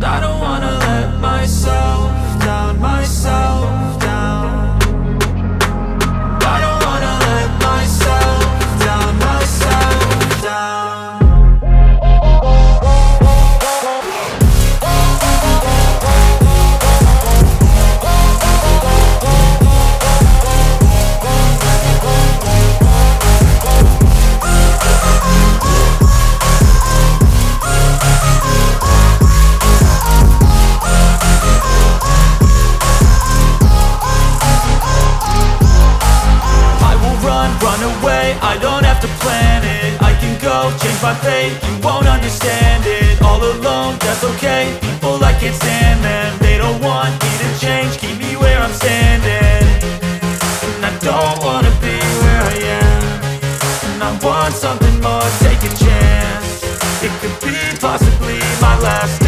I don't wanna let myself down, myself down I don't have to plan it. I can go, change my fate, you won't understand it. All alone, that's okay, people I can't stand them They don't want me to change, keep me where I'm standing. And I don't wanna be where I am. And I want something more, take a chance. It could be possibly my last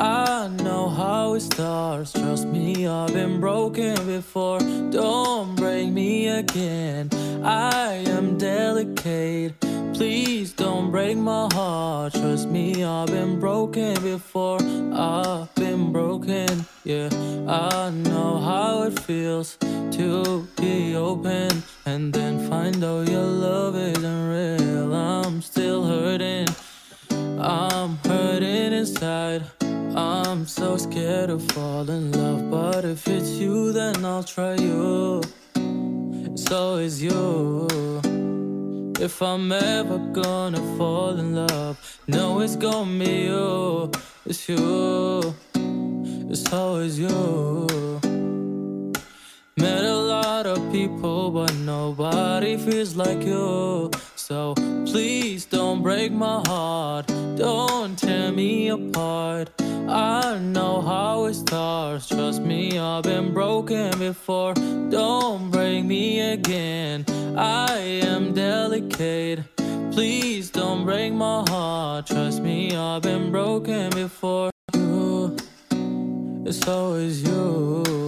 I know how it starts, trust me, I've been broken before. Don't break me again, I am delicate. Please don't break my heart, trust me, I've been broken before. I've been broken, yeah. I know how it feels to be open and then find out your love isn't so scared to fall in love, but if it's you, then I'll try you. It's always you. If I'm ever gonna fall in love, no, it's gonna be you. It's you. It's always you. Met a lot of people, but nobody feels like you. So please don't break my heart, don't tear me apart. I know how it starts, trust me, I've been broken before. Don't break me again, I am delicate. Please don't break my heart, trust me, I've been broken before. You, it's always you.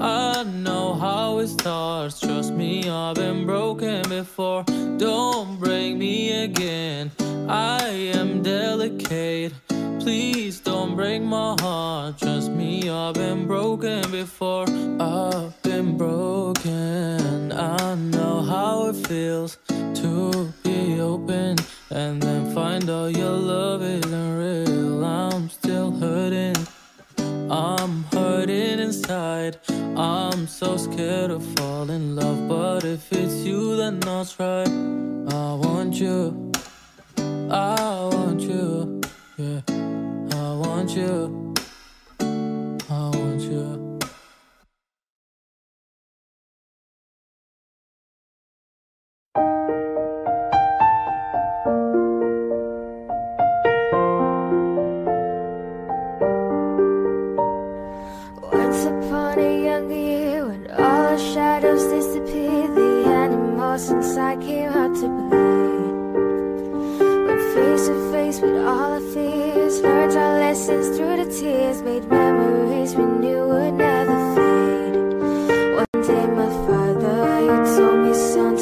I know how it starts. Trust me, I've been broken before. Don't break me again. I am delicate. Please don't break my heart. Trust me, I've been broken before. I've been broken. I know how it feels to be open and then find out your love isn't real. I'm still hurting. I'm hurting inside. I'm so scared of falling in love, but if it's you, then that's right. I want you. I want you. Yeah. I want you. Animals I came out to play. Went face to face with all our fears, learned our lessons through the tears, made memories we knew would never fade. One day, my father, he told me, son,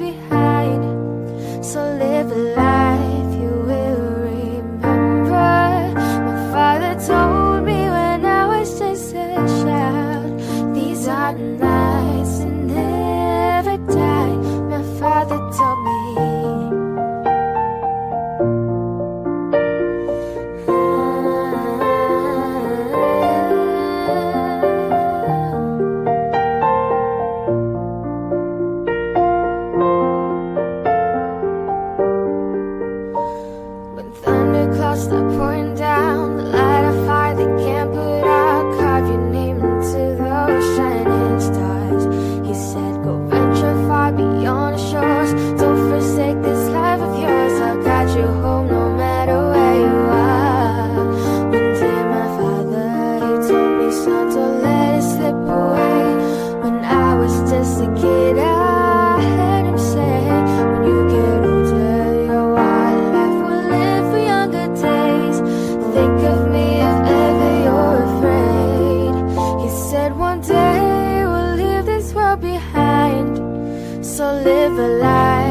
world Said, One day we'll leave this world behind. So live a life